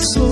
So.